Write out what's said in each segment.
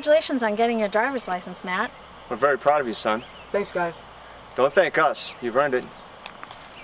congratulations on getting your driver's license, Matt. We're very proud of you, son. Thanks, guys. Don't thank us. You've earned it.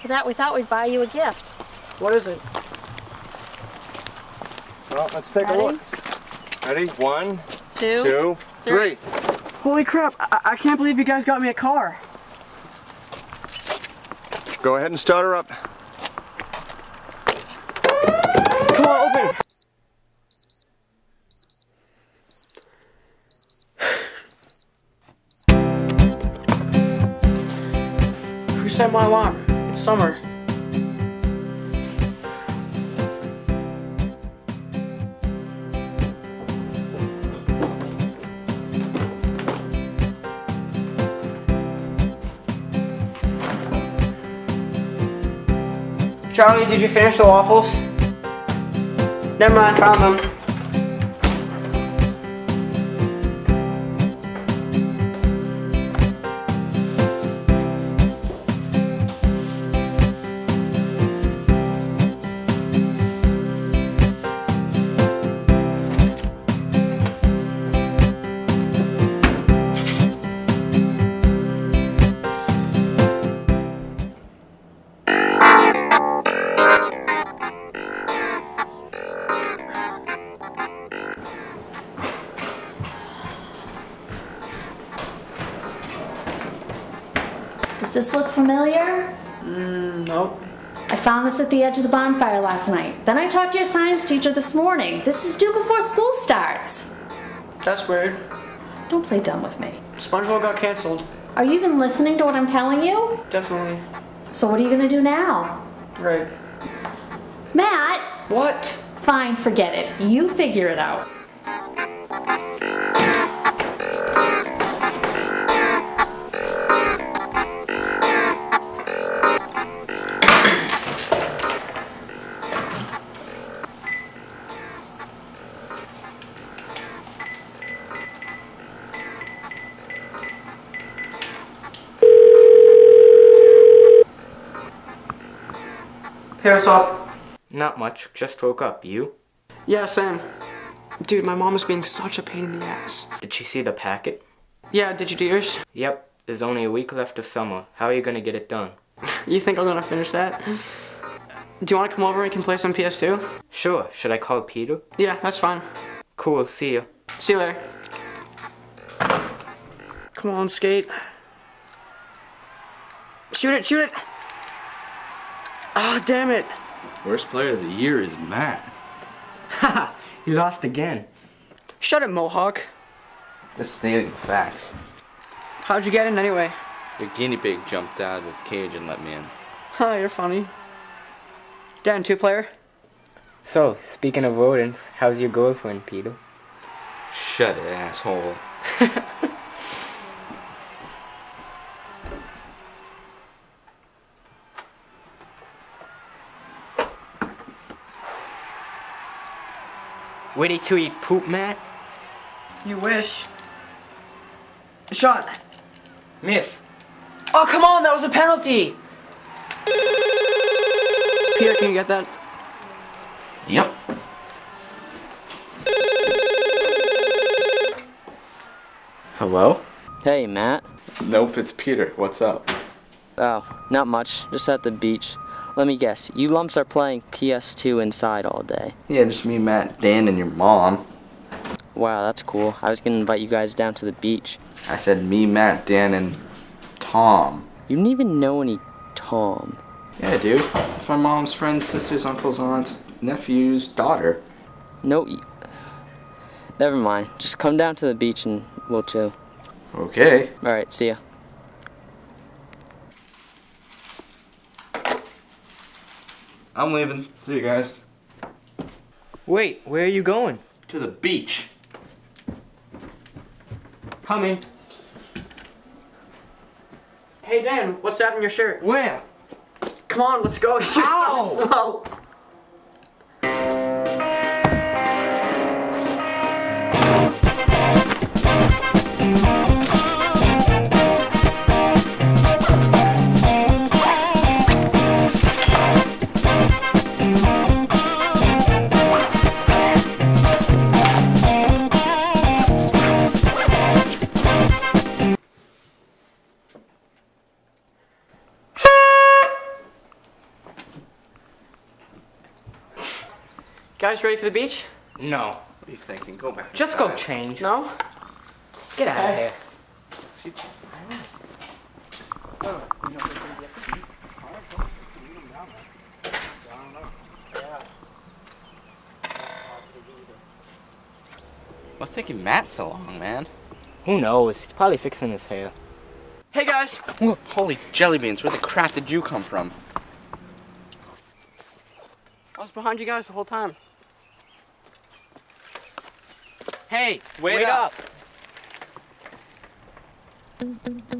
For that, we thought we'd buy you a gift. What is it? Well, let's take Ready? a look. Ready? One, Two. two, three. Holy crap! I, I can't believe you guys got me a car. Go ahead and start her up. Come on, open. Set my alarm? It's summer. Charlie, did you finish the waffles? Never mind, found them. I found this at the edge of the bonfire last night. Then I talked to your science teacher this morning. This is due before school starts. That's weird. Don't play dumb with me. SpongeBob got canceled. Are you even listening to what I'm telling you? Definitely. So what are you gonna do now? Right. Matt! What? Fine, forget it. You figure it out. Hey, what's up? Not much, just woke up. You? Yeah, Sam. Dude, my mom is being such a pain in the ass. Did she see the packet? Yeah, did you do yours? Yep, there's only a week left of summer. How are you gonna get it done? You think I'm gonna finish that? Do you wanna come over and can play some PS2? Sure, should I call Peter? Yeah, that's fine. Cool, see ya. See you later. Come on, skate. Shoot it, shoot it! Ah, damn it! Worst player of the year is Matt. Haha, you lost again. Shut it, Mohawk. Just stating facts. How'd you get in anyway? The guinea pig jumped out of his cage and let me in. Huh, you're funny. Dan, two player? So, speaking of rodents, how's your girlfriend, Peter? Shut it, asshole. Ready to eat poop, Matt? You wish. Shot. Miss. Oh, come on, that was a penalty! Peter, can you get that? Yep. Hello? Hey, Matt. Nope, it's Peter. What's up? Oh, not much. Just at the beach. Let me guess. You lumps are playing PS2 inside all day. Yeah, just me, Matt, Dan, and your mom. Wow, that's cool. I was gonna invite you guys down to the beach. I said me, Matt, Dan, and Tom. You didn't even know any Tom. Yeah, dude. It's my mom's friend's sister's uncle's aunt's nephew's daughter. No, y- never mind. Just come down to the beach and we'll chill. Okay. All right, see ya. I'm leaving. See you guys. Wait, where are you going? To the beach. Coming. Hey, Dan, what's that in your shirt? Where? Come on, let's go. You're so slow. Guys ready for the beach? No. What are you thinking? Go back. Just go change. No? Get out of here. What's taking Matt so long, man? Who knows? He's probably fixing his hair. Hey guys! Holy jelly beans, where the crap did you come from? I was behind you guys the whole time. Hey, Wait wait, up. up.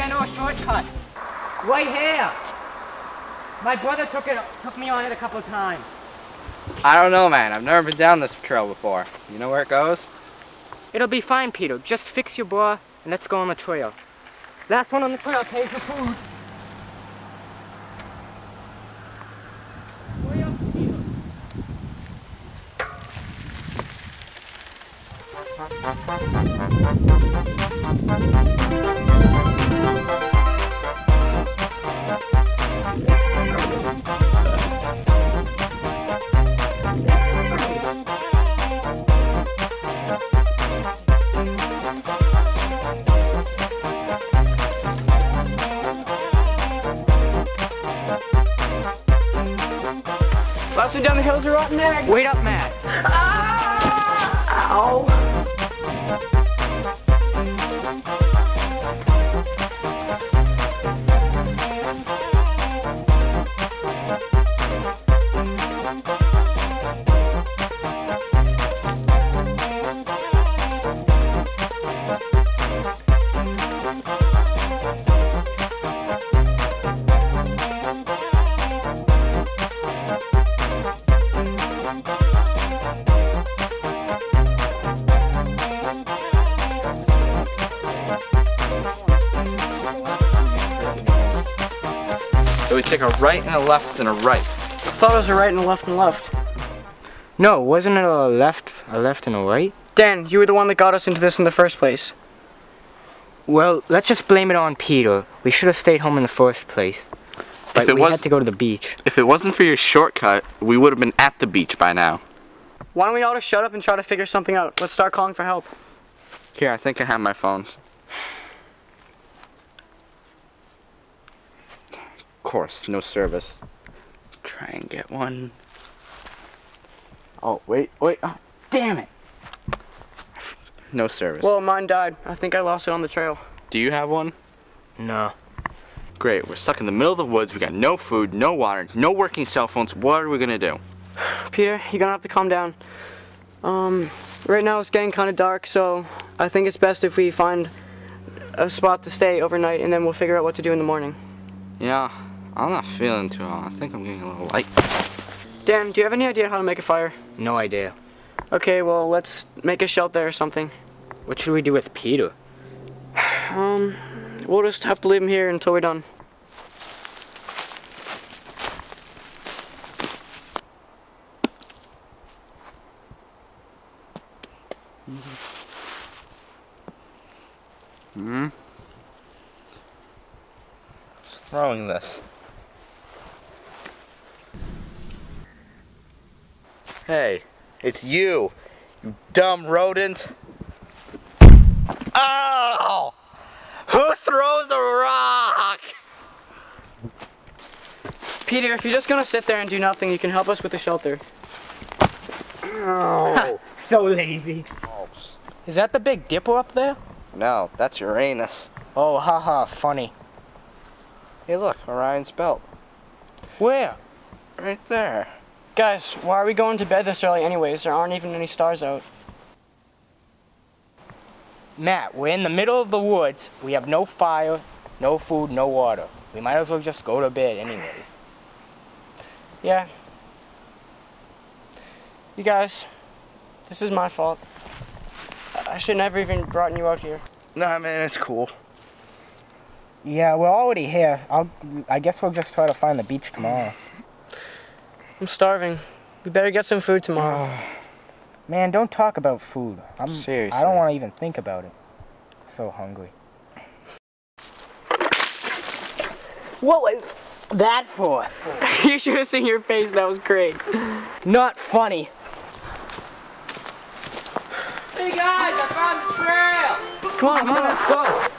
Think I know a shortcut. Right here. My brother took it took me on it a couple times. I don't know, man. I've never been down this trail before. You know where it goes? It'll be fine, Peter. Just fix your bra and let's go on the trail. Last one on the trail pays for food. One down the hill's a rotten. Wait up, Matt. So we take right and a left and a right. I thought it was a right and a left and a left. No, wasn't it a left, a left and a right? Dan, you were the one that got us into this in the first place. Well, let's just blame it on Peter. We should have stayed home in the first place. But it we was- had to go to the beach. If it wasn't for your shortcut, we would have been at the beach by now. Why don't we all just shut up and try to figure something out? Let's start calling for help. Here, I think I have my phone. Course, no service. Try and get one. Oh, wait, wait. Oh, damn it. No service. Well, mine died. I think I lost it on the trail. Do you have one? No. Great, we're stuck in the middle of the woods. We got no food, no water, no working cell phones. What are we gonna do? Peter, you're gonna have to calm down. Um, right now it's getting kind of dark, so I think it's best if we find a spot to stay overnight and then we'll figure out what to do in the morning. Yeah, I'm not feeling too well. I think I'm getting a little light. Dan, do you have any idea how to make a fire? No idea. Okay, well, let's make a shelter or something. What should we do with Peter? Um, we'll just have to leave him here until we're done. Hmm? Just throwing this. Hey, it's you, you dumb rodent. Oh! Who throws a rock? Peter, if you're just gonna sit there and do nothing, you can help us with the shelter. Oh. so lazy. Is that the Big Dipper up there? No, that's Uranus. Oh, haha, funny. Hey, look, Orion's belt. Where? Right there. Guys, why are we going to bed this early anyways? There aren't even any stars out. Matt, we're in the middle of the woods. We have no fire, no food, no water. We might as well just go to bed anyways. Yeah. You guys, this is my fault. I- I should never even brought you out here. Nah, man, it's cool. Yeah, we're already here. I'll, I guess we'll just try to find the beach tomorrow. I'm starving. We better get some food tomorrow. Ah. Man, don't talk about food. I'm, I don't want to even think about it. so hungry. What was that for? you should have seen your face. That was great. Not funny. Hey guys, I found the trail. Come on, come on, let's go.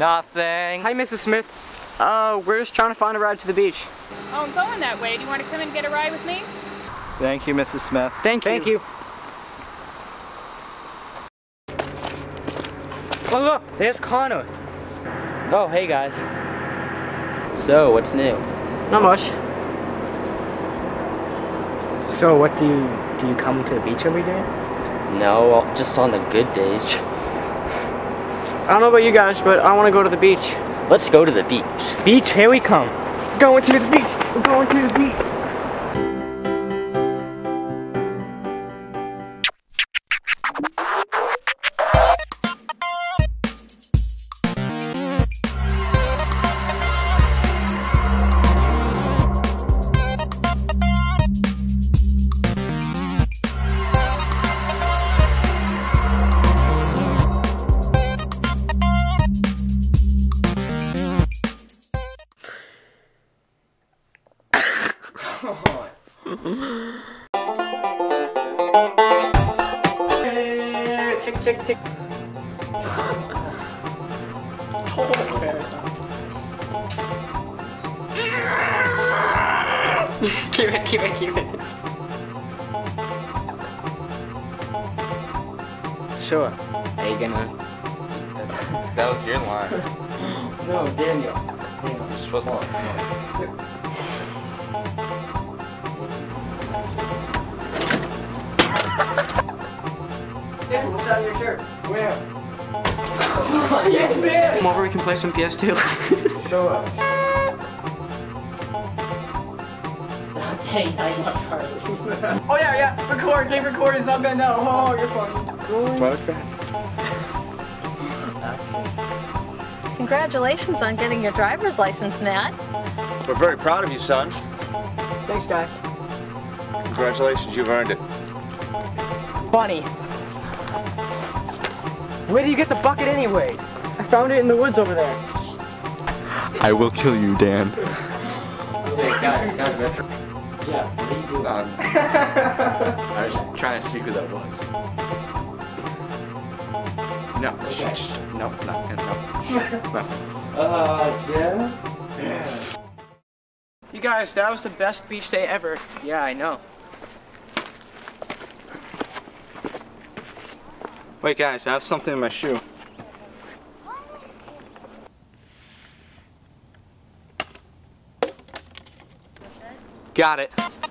Nothing. Hi, Mrs. Smith. Uh, we're just trying to find a ride to the beach. Oh, I'm going that way. Do you want to come and get a ride with me? Thank you, Mrs. Smith. Thank you. Thank you. Oh look, there's Conner. Oh, hey guys. So, what's new? Not much. So what do you do? You come to the beach every day? No, just on the good days. I don't know about you guys, but I want to go to the beach. Let's go to the beach. Beach, here we come. Going to the beach. We're going to the beach. Tick, tick, tick. Total embarrassing. keep it, keep it, keep it. Sure. Are you gonna? That was your line. No, Daniel. You're supposed to. Daniel, what's on your shirt? Where? Come over, we can play some PS2. Dang, I love oh yeah, yeah, record, take record, it's not gonna know. Oh, you're funny. Product fan. Congratulations on getting your driver's license, Matt. We're very proud of you, son. Thanks, guys. Congratulations, you've earned it. Funny. Where do you get the bucket anyway? I found it in the woods over there. I will kill you, Dan. Hey, guys, guys, we. Yeah, what are you doing? Um, I was trying to see who that was. No, sh- sh- no, not no. no. Uh, Jim? You guys, that was the best beach day ever. Yeah, I know. Wait, guys, I have something in my shoe. Got it.